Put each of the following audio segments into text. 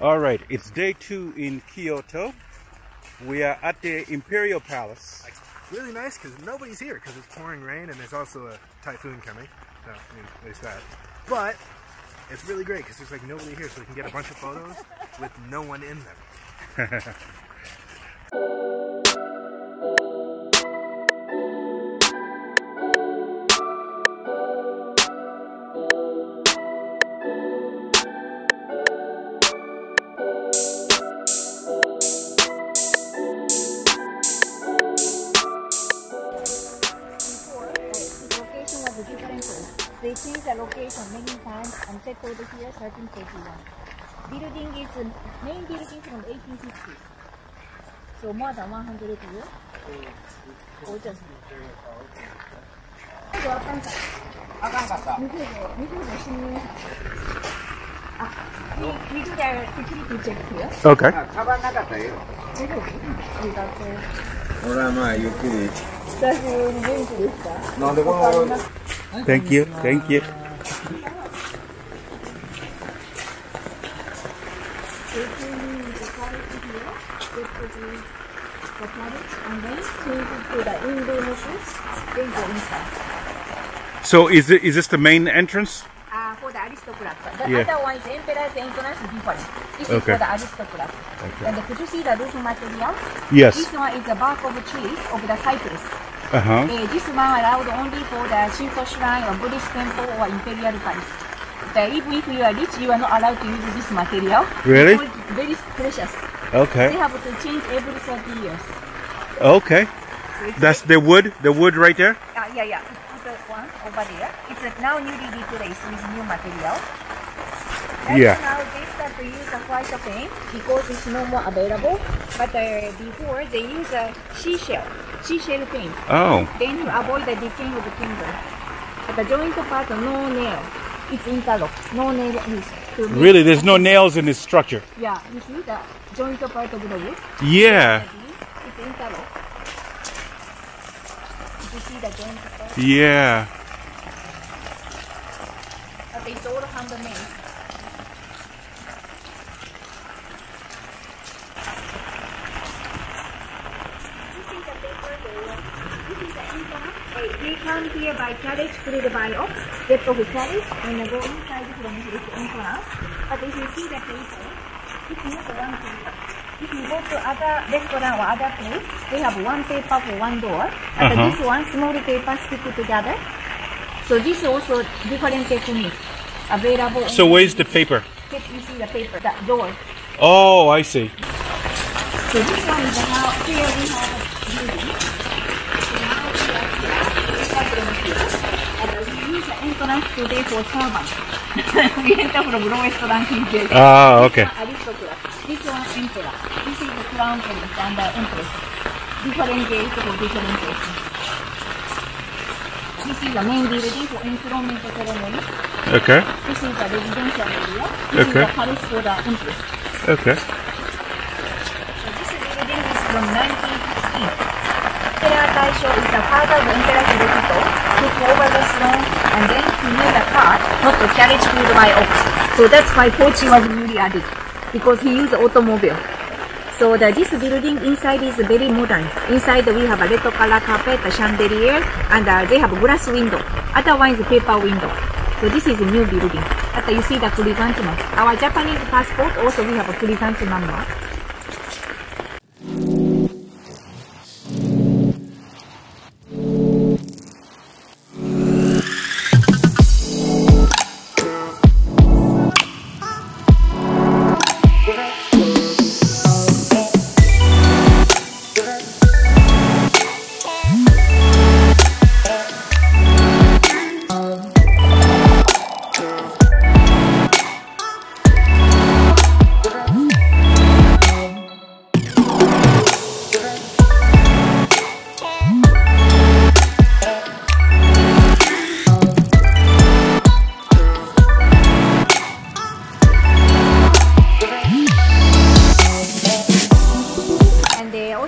All right, it's day two in Kyoto. We are at the Imperial Palace. Really nice because nobody's here because it's pouring rain and there's also a typhoon coming. So, I mean, least that. But it's really great because there's like nobody here so we can get a bunch of photos with no one in them. They changed the location many times and settled here 1341. Building is main building from 1850s. So more than 100 years. Gorgeous. あかんかった。あかんかった。水で、水で侵入。あ、we, we do the security check here. Okay. カバンなかったらええよ。大丈夫ありがとう。俺はまあゆっくり。久しぶりに元気ですかなんでこわかりのます Thank you. Thank you. So is it is this the main entrance? Uh, for the aristocrat. The Yeah. other one is emperor's entrance different. This is Okay. for the aristocrat. And could you see the roof material? Yes. This one is the bark of trees of the cypress. Uh huh. Uh, this one allowed only for the Shinto shrine or Buddhist temple or imperial palace. The, even if you are rich, you are not allowed to use this material. Really? It's very precious. Okay. They have to change every 30 years. Okay. So That's the wood. The wood right there. Uh, yeah, yeah. Other one over there. It's now newly replaced with new material. Right Yeah. Now they start to use a white paint because it's no more available. But uh, before they use a seashell, seashell paint. Oh. Then to avoid the decaying of the timber. But the joint part, no nail. It's interlock. No nail is. Really? There's no nails in this structure. Yeah, you see the joint part of the wood. Yeah. It's interlock. You see the joint part. Yeah. But it's all handmade. This is the paper layer. This is the entrance. Uh, come here by carriage pulled by ox, get off the carriage and go inside from this entrance. But if you see the paper, it's not one paper. If you go to other restaurant or other place, they have one paper for one door. And Uh-huh. this one small paper stick together. So this is also different technique available. So where's the paper? You see the paper, that door. Oh, I see. So this one is now here we have a building. So now we are here, we have them here. Use the entrance for servants. we enter from low restaurant in here. Ah, okay. Aristocrat. This one emperor. This is the crown prince and the empress. Different gates for different places. This is the main building for enthronement ceremony. Okay. This is the residential area. This Okay. is the palace for the empress. Okay. So this building is from 1916. Emperor Taisho is the father of Emperor Hirohito, took over the throne and then he made a cart, not a carriage pulled by ox. So that's why Kochi was newly added, because he used automobile. So the, this building inside is very modern. Inside we have a red color carpet, a chandelier, and uh, they have a glass window. Other one is paper window. So this is a new building. But you see the chrysanthemum. Our Japanese passport also we have a chrysanthemum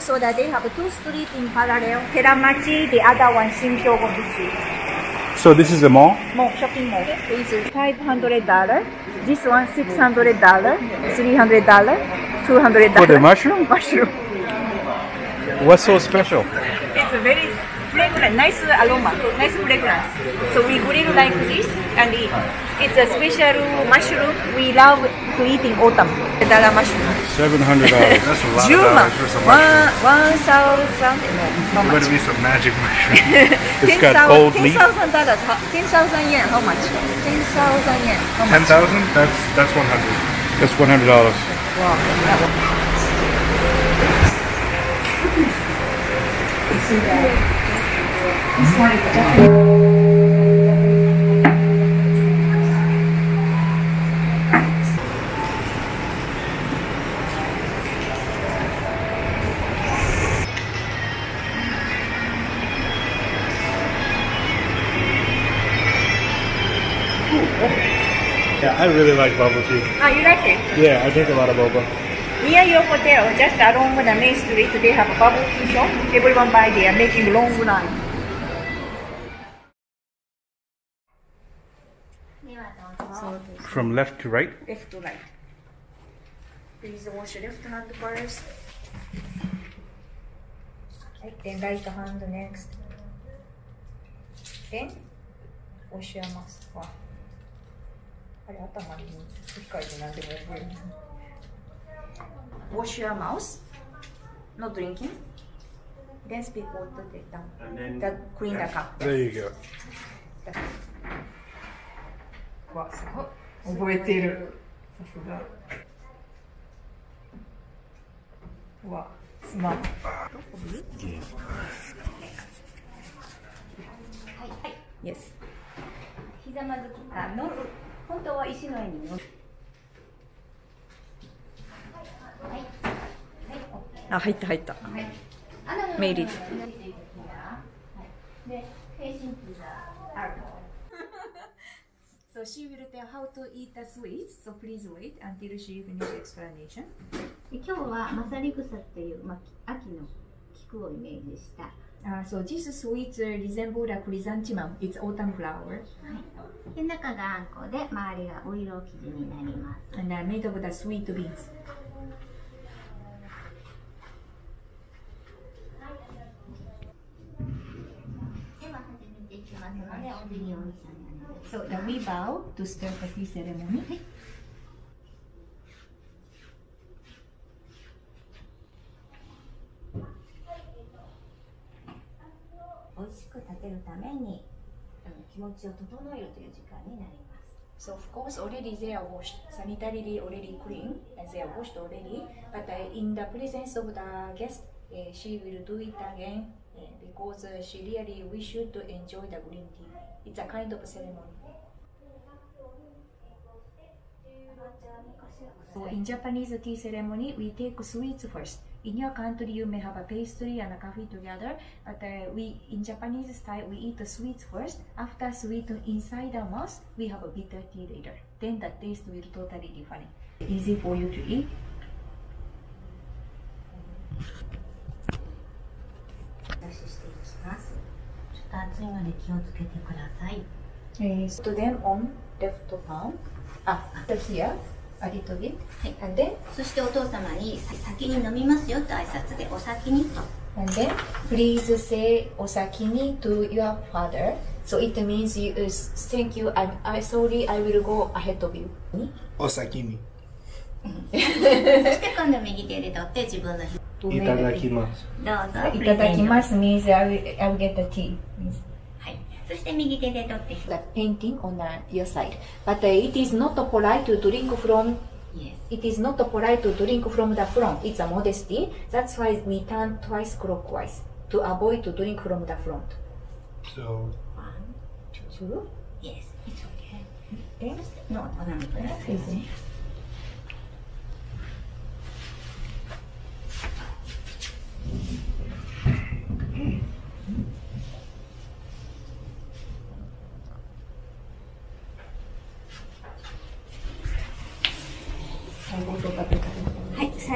mark. And they also that they have two streets in parallel. Teramachi, the other one Shinkyogoku Street. So this is a mall? Mall, shopping mall. It's five hundred dollar. This one six hundred dollar. $300, $200. For the mushroom? mushroom. What's so special? It's a very fragrant, nice aroma, nice fragrance. So we grill like this and eat. It's a special mushroom we love to eat in autumn. Dollar mushroom. Seven hundred dollars. That's a lot of Juma. dollars for some mushrooms. One, one thousand. No, how It much? better be some magic mushroom. It's got gold Ten leaf. thousand dollars. Ten thousand yen. How much? Ten thousand yen. How much? thousand? That's that's one hundred. That's one hundred dollars. Wow. that one. Yeah, I really like bubble tea. Ah, you like it? Yeah, I drink a lot of boba. Near your hotel, just along the main street, they have a bubble tea shop. Everyone buy there, making long line. From left to right. Left to right. Please wash your left hand first. Right, then right hand next. Then wash your mouth. わあれ頭に機械で何でもやってくれる。Wash your mouth. No drinking. Then speak water take down. And then The clean the cup. There you go. わ、すごい。覚えてる。さすが。うわ、スマホ。Yes. ひざまずきあの本当は石の上に乗るあ、入った入った。穴のメイリーでフェイシングがある So she will tell how to eat the sweets. So please wait until she finish explanation. で今日はマサリ草っていう、まあ、秋の菊をイメージした Uh, so this sweet uh, resemble the chrysanthemum. It's autumn flower で中があんこで周りがお色生地になります and uh, made of the sweet beans. では始めていきますのでお辞儀をお兄さんにお願いします So the we bow to start the tea ceremony. 美味しく立てるためにあの気持ちを整えるという時間になります So of course already they are washed, sanitarily already clean, and they are washed already. But uh, in the presence of the guest, uh, she will do it again uh, because uh, she really wish you to enjoy the green tea. It's a kind of ceremony. So in Japanese tea ceremony, we take sweets first. In your country, you may have a pastry and a coffee together, but uh, we in Japanese style, we eat the sweets first. After sweet inside our mouth, we have a bitter tea later. Then the taste will totally different. Easy for you to eat. お出ししていきますちょっと熱いので気をつけてください Uh, put them on left palm. Ah, here, a little bit, and then そしてお父様に先に飲みますよと挨拶でお先にと And then please say osakini to your father. So it means you uh, thank you and I sorry I will go ahead of you. Osakimi. そして今度右手で取って自分のひ To make the tea. どうぞプレゼント Itadakimasu means I will, I will get the tea. Means はいそして右手で取って the painting on uh, your side. But uh, it is not polite to drink from Yes it is not polite to drink from the front. It's a modesty. That's why we turn twice clockwise to avoid to drink from the front. So One Two. Yes It's okay Then のお飲みください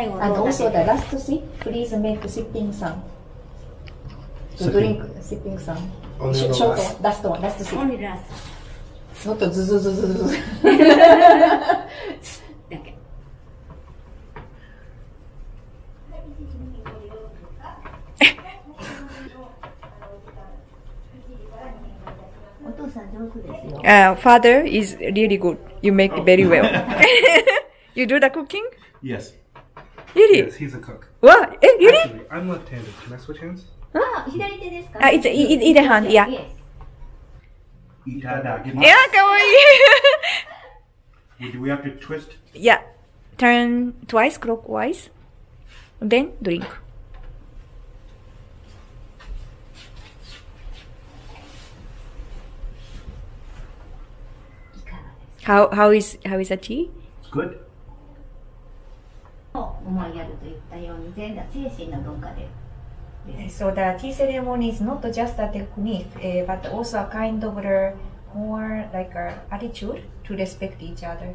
And also the last sip, please make sipping sound. To sipping. drink sipping sound. Only Sh short last. one, last sip. Only last. Not the zzz zzz father is really good. You make very well. Oh. you do the cooking? Yes. Yuri! Yes, he's a cook. What? Eh, Yuri? Actually, I'm left-handed. Can I switch hands? Huh? Ah, it's a, it, either hand, yeah. Itadakimasu. Yeah, kawaii! Do we have to twist? Yeah. Turn twice clockwise. Then drink. How how is how is that tea? It's good. か思いやるといったように前座精神の文化で So the tea ceremony is not just a technique, eh, but also a kind of the more like a attitude to respect each other.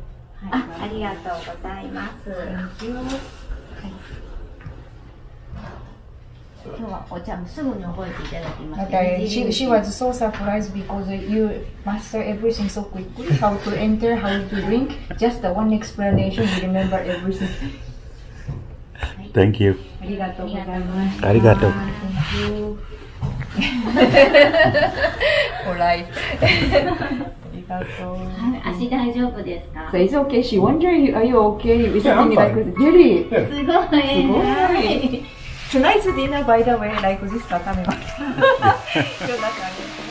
あありがとうございます。今日はお茶もすぐに覚えていただきまして uh, she, she was so surprised because you master everything so quickly. How to enter, how to drink. Just the one explanation, you remember everything. Thank you. ありがとうございます。ありがとう。 Thank you. Polite. ありがとう。足大丈夫ですか So it's okay. She wondering, are you okay with Yeah, I'm something like fine. this? Really? すごい。ごいはい。 Tonight's dinner, by the way, like this 畳まで。今日だからね。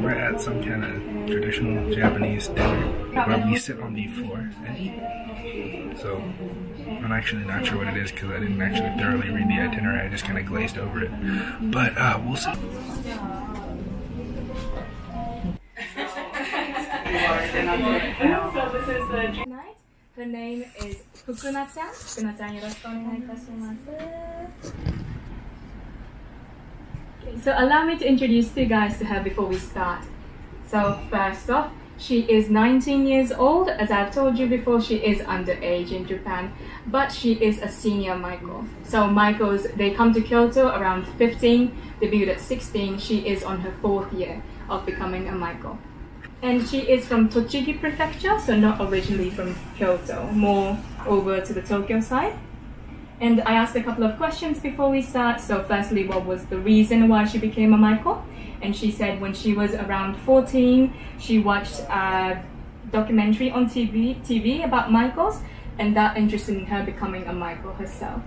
we're at some kind of traditional Japanese dinner where we sit on the floor and eat. So I'm actually not sure what it is because I didn't actually thoroughly read the itinerary. I just kind of glazed over it. But uh, we'll see. So this is the night. Her name is Fukuna-chan. Fukuna-chan, よろしくお願いいたします。 So allow me to introduce two guys to her before we start. So first off, she is 19 years old. As I've told you before, she is underage in Japan, but she is a senior maiko. So maikos, they come to Kyoto around 15, debuted at 16. She is on her fourth year of becoming a maiko. And she is from Tochigi Prefecture, so not originally from Kyoto, more over to the Tokyo side. And I asked a couple of questions before we start. So, firstly, what was the reason why she became a maiko? And she said when she was around 14, she watched a documentary on TV, TV about maikos, and that interested in her becoming a maiko herself.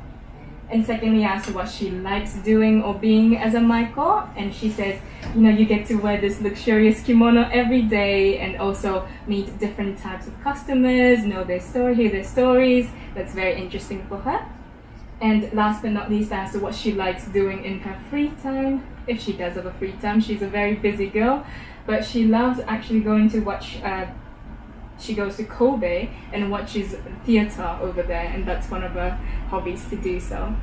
And secondly, I asked what she likes doing or being as a maiko, and she says, you know, you get to wear this luxurious kimono every day and also meet different types of customers, know their story, hear their stories. That's very interesting for her. And last but not least, as to what she likes doing in her free time. If she does have a free time, she's a very busy girl, but she loves actually going to watch. Uh, she goes to Kobe and watches theater over there, and that's one of her hobbies to do so.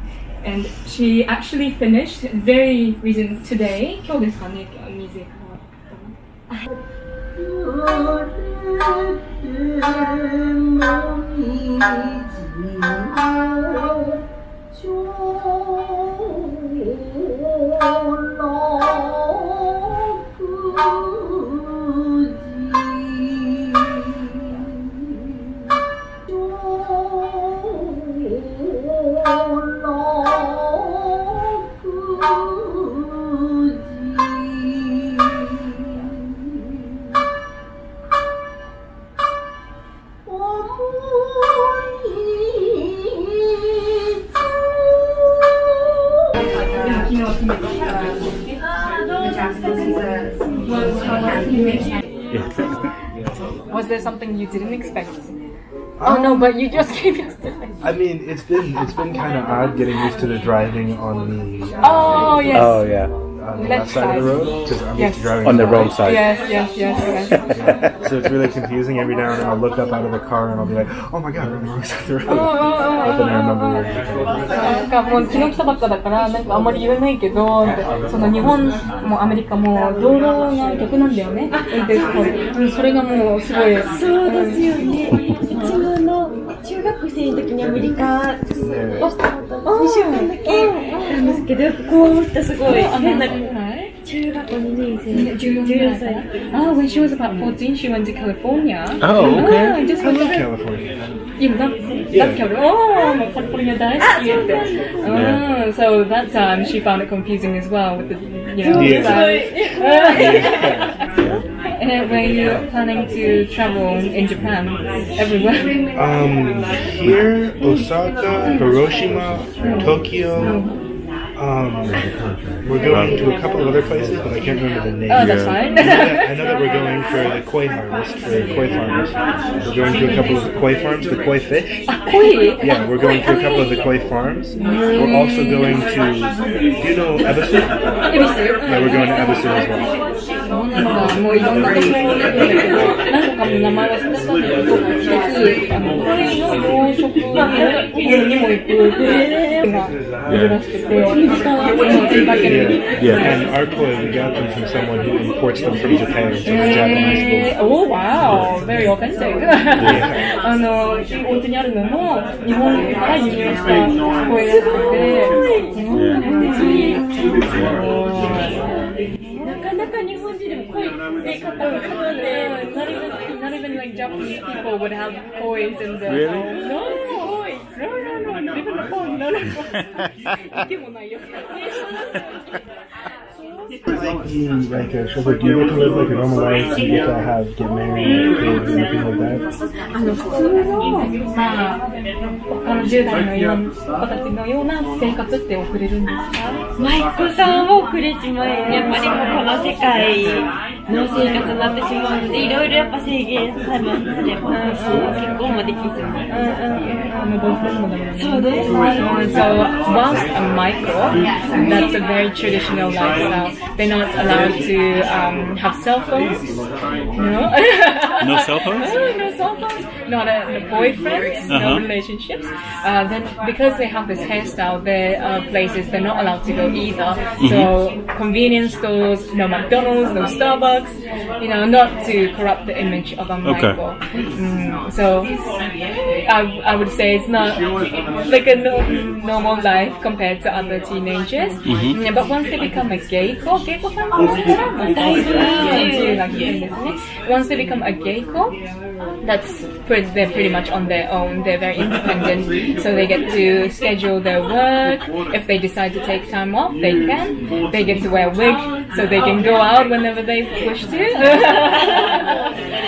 And she actually finished very recent today. 今 xuống lỗ thương Was there something you didn't expect? Um, oh no, but you just gave us the I mean, it's been it's been kind of odd getting used to the driving on the Oh uh, yes. Oh yeah. on the Left left side of the road because I'm Yes. used to driving On the the wrong right. side. Yes, yes, yes, yes. So it's really confusing. Every now and then I'll look up out of the car and I'll be like, oh my god, I'm on the wrong side of the road. But then I remember where you're なんかもう昨日来たばっかだから、なんかあんまり言えないけど、その日本もアメリカも道路が逆なんだよね。で、うんそれがもうすごい。そうですよね。うちもあの中学生の時にアメリカをしたこと2週間だけなんですけど、こう思ったすごい変な中学校2年生、14歳。 Oh, when she was about 14, she went to California. Oh, okay. Ah, just I went love to California. You love, love California. Oh, もうカリフォルニア大好きって。Mm, so that time she found it confusing as well with the, you know, Yeah. size. And were you planning to travel in Japan everywhere? Um, here, Osaka, Hiroshima, Tokyo. Um, we're going to a couple of other places, but I can't remember the name. Oh, that's fine. I know that- I know that we're going for the koi harvest for koi farmers. We're going to a couple of the koi farms, the koi fish. Koi. Yeah, we're going to a couple of the koi farms. We're also going to, do you know Ebisu? Yeah, we're going to Ebisu as well. そうなんだ。もういろんなところに行くんだけど、何個かの名前忘れたんだけど、一つ、あの、鯉の養殖にも行くがいるらしくて、そう、千葉県に。And our koi, we got them from someone who imports them from Japan, so the Japanese えー、おー、わー、very authentic. あの、お家にあるのも、日本から輸入した声らしくて、うん、すごい。なかなか日本人でも声で買ったことで、Not even, not even like Japanese people would have kois in their Really? home. No, kois. No, no, no, not even a koi. No, no. でもないよ。He like a chauffeur, do you get to live like a normal life? You get to have get married, have kids, anything like that? あの、普通のまあ他の10代のよう子たちのような生活って送れるんですか？舞妓さんも苦しまいやっぱりもうこの世界の生活になってしまうのでいろいろやっぱ制限されますね。結婚もできずに。そうですね。So once a micro, that's a very traditional lifestyle. They're not allowed to um, have cell phones. No. No cell phones? No, no cell phones not a, a boyfriend, uh-huh. no relationships. Uh, then because they have this hairstyle, there are places they're not allowed to go either. Mm-hmm. So convenience stores, no McDonald's, no Starbucks. You know, not to corrupt the image of a maiko. Mm, so I, I would say it's not like a no, normal life compared to other teenagers. Mm-hmm. Yeah, but once they become a gay geiko fans are like, Once they become a geiko, that's they're pretty much on their own. They're very independent, so they get to schedule their work. If they decide to take time off, they can. They get to wear a wig, so they can go out whenever they wish to.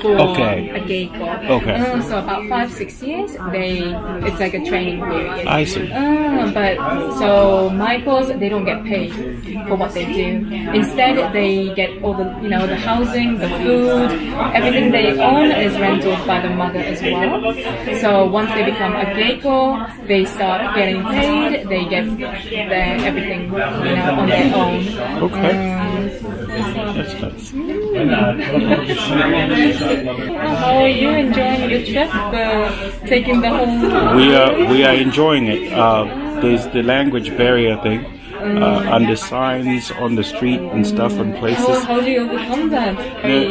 for Okay. a gay couple. Okay. Uh, so about five six years, they it's like a training period. I see. Uh, but so maikos they don't get paid for what they do. Instead, they get all the you know the housing, the food, everything they own is rented by the mother as well. So once they become a gay couple, they start getting paid. They get their everything you know on their own. Okay. Um. How are you enjoying your trip? Uh, taking the whole. We are we are enjoying it. Uh, there's the language barrier thing. Uh, and the signs on the street and stuff and places. how do you overcome that?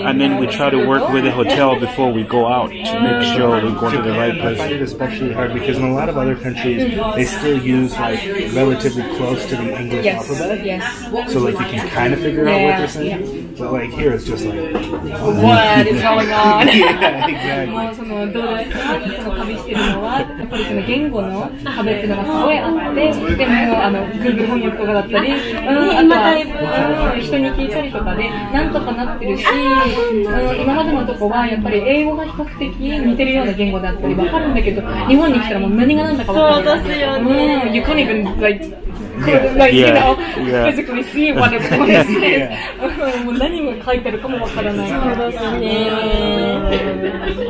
And then we try to work with the hotel before we go out to make sure we go to the right I find place. it especially hard because in a lot of other countries, they still use like relatively close to the English Yes. alphabet. Yes. So like you can kind of figure out what they're saying. But like here, it's just like What is going on? yeah, exactly. もうそのどうですか？その旅してるのはやっぱりその言語の壁っていうのがすごいあってでもあの Google 翻訳とかだったり、うん、あとは、うん、人に聞いたりとかでなんとかなってるし、うん、今までのとこはやっぱり英語が比較的似てるような言語だったりわかるんだけど日本に来たらもう何が何だかわからないそうですよねうん You can't even like like you Yeah, know yeah. physically see what it says もう何が書いてあるかもわからないそうですね。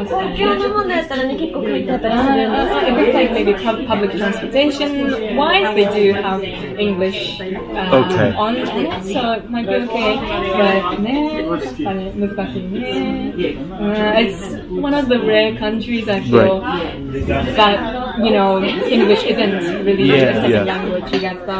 公共のものやったらね、結構書いてあったりするんです Uh, け it ど。 looks like maybe pub- public transportation wise, they do have English um, Okay. on it, so it might be okay. But ね、確かに難しいね。Uh, it's one of the rare countries I feel that, you know, English isn't really Yeah, a second yeah. language. ありがと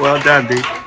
Well done, dude.